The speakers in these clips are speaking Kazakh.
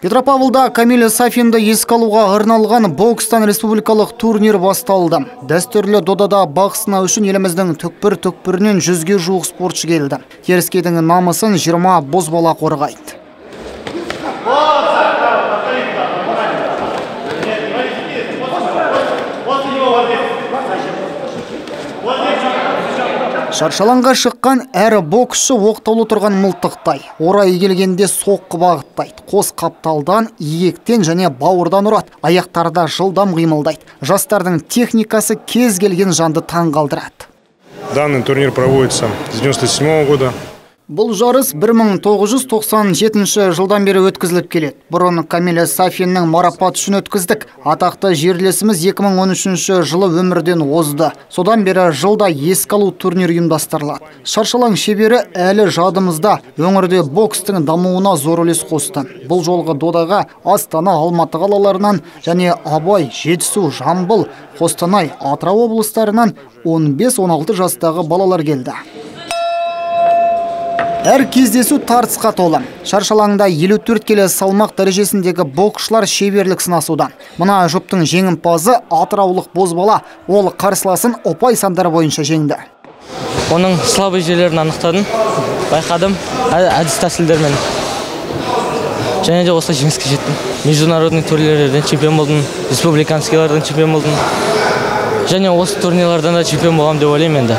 Петропавлда Камиль Сафинді еске алуға арналған бокстан республикалық турнир басталды. Дәстүрлі додада бақ сынау үшін еліміздің түкпір-түкпірінен жүзге жуық спортшы келді. Теріскейдің намысын 20 бозбала қорғайды. Шаршаланға шыққан әрі боксшы оқтаулы тұрған мылтықтай. Орайы келгенде соққы бағыттайды. Қос қапталдан, иектен және бауырдан ұрады. Аяқтарда жылдам қимылдайды. Жастардың техникасы кез келген жанды таң қалдырады. Данный турнир проводится с 97 года. Бұл жарыс 1997 жылдан бері өткізіліп келеді. Бұрын Камиля Сафиннің марапат үшін өткіздік. Атақты жерлесіміз 2013 жылы өмірден озды. Содан бері жылда еске алу турнир ұйымдастырылады. Шаршалаң шебері әлі жадымызда. Өңірде бокстың дамуына зор үлес қосты. Бұл жолғы додаға Астана, Алматы қалаларынан және Абай, Жетісу, Жамбыл, Қостанай, Атырау облыстарынан 15-16 жастағы балалар келді. Әр кездесу тартысқа толы. Шаршалаңда 54 келі салмақ дәрежесіндегі боксшылар шеберлік сынасуда. Мына жұптың жеңімпазы атыраулық бозбала. Ол қарсыласын ұпай сандар бойынша жеңді. Оның слабый жерлерін анықтадым, байқадым әдіс тәсілдермен. Және де осылай жеңіске жеттім. Международный турнирлерден чемпион болдым, республиканскийлардан чемпион болдым. Және осы турнирлардан да чемпион болам деп ойлаймын енді.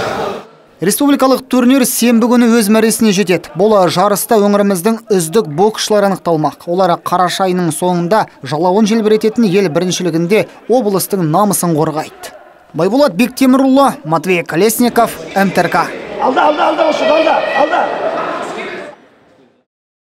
Республикалық турнир сенбі күні өз мәресіне жетеді. Бұл жарыста өңіріміздің үздік боксшылар анықталмақ. Олар қараша айының соңында жалауын желбірететін ел біріншілігінде облыстың намысын қорғайды. Байболат Бектемірұлы, Матвей Колесников, МТРК. Алда, алда, алда, алда, алда.